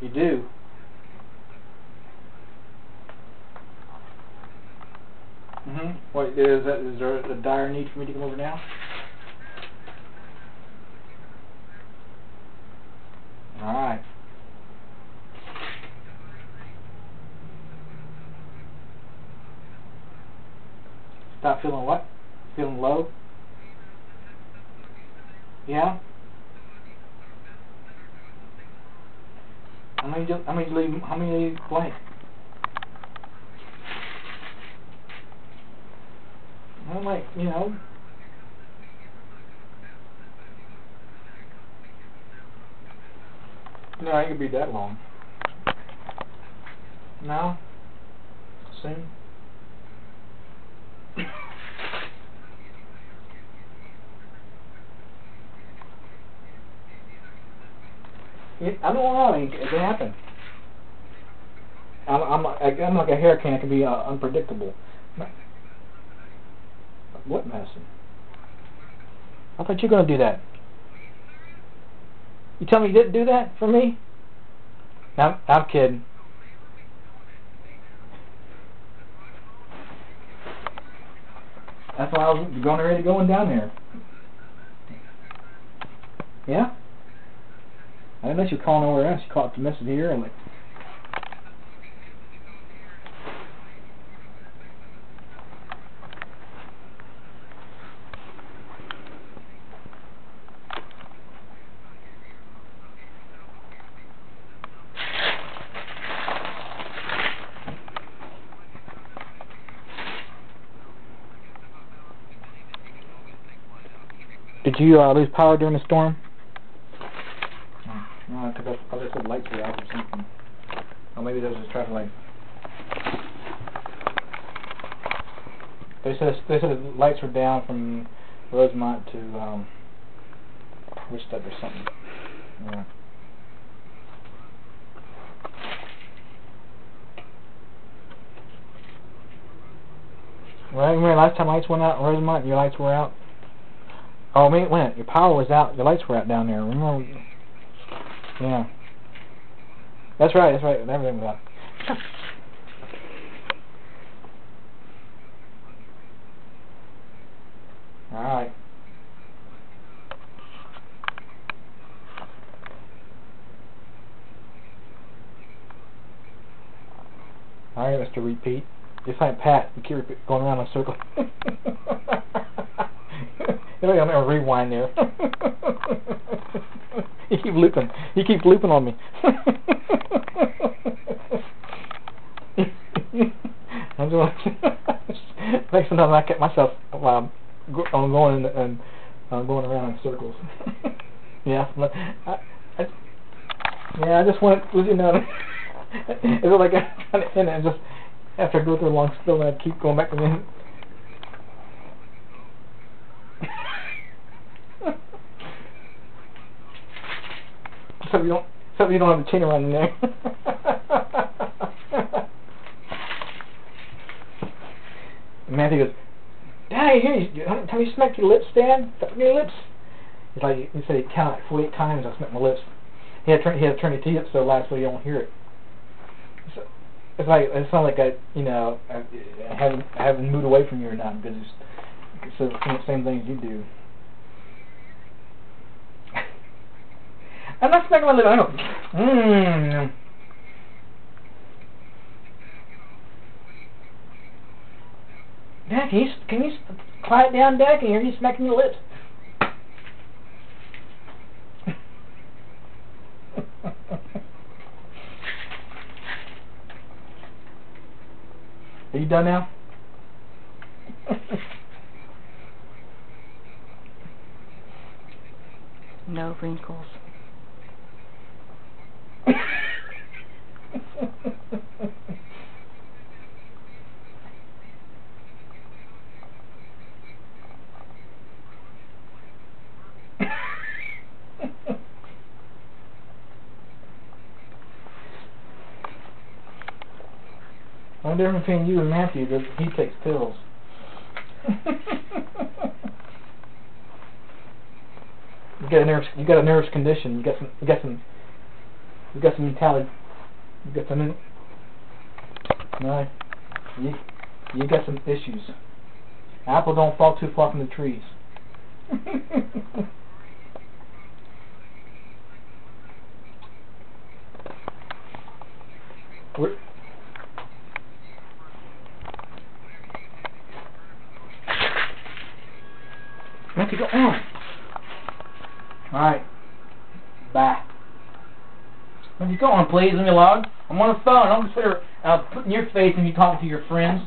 You do. Mm-hmm. What is that? Is there a dire need for me to come over now? All right. Stop feeling what? Feeling low? Yeah. How many? do- How many leave? How many blank? I'm like, you know. No, it could be that long. No. Soon. I don't know. It, it can happen. I'm, I'm, like- I'm like a hurricane. It can be uh, unpredictable. What medicine? I thought you were going to do that. You tell me you didn't do that for me? I'm, I'm kidding. That's why I was going ready going down there. Yeah? I didn't know you were calling nowhere else. You caught the message here and like. Did you uh, lose power during the storm? No, I took I just said lights were out or something. Or maybe there was a traffic light. They said they said the lights were down from Rosemont to um, Richard or something. Yeah. Right, remember last time lights went out in Rosemont, your lights were out? Oh, I mean, went. your power was out, your lights were out down there. Remember? Yeah. That's right. That's right. Everything was out. All right. All right, Mr. Repeat. Just like Pat, you keep going around in a circle. Anyway, I'm gonna rewind there. you keep looping. You keep looping on me. Next time I get myself um, go, I'm going in, and I'm going around in circles. yeah, I, I, yeah. I just want you know. it's like I'm trying to end it just after I go through a long spill, I keep going back to the end. so you don't so you don't have the chain around your neck. Matthew goes, Daddy, here you how many you smacked your lips, Dad? Smack your lips. He's like he said he counted like forty eight times I smacked my lips. He had he had to turn his teeth up so loud so you don't hear it. So, it's like it's not like I you know I, I haven't I haven't moved away from you or not because it's, it's the same, same things you do. I'm not smacking my lip. I don't. Mmm. Dad, can you can you s- quiet down, Dad? Can you hear you smacking your lips? Are you done now? No wrinkles. One difference between you and Matthew is he takes pills. you got a nervous you got a nervous condition. You got some you got some You got some mentality. You got some. No, you you got some issues. Apple don't fall too far from the trees. We're, Matthew, go on. Alright. Bye. Matthew, go on, please. Let me log. I'm on the phone. I'm just put, her, uh, in your face and you talking to your friends.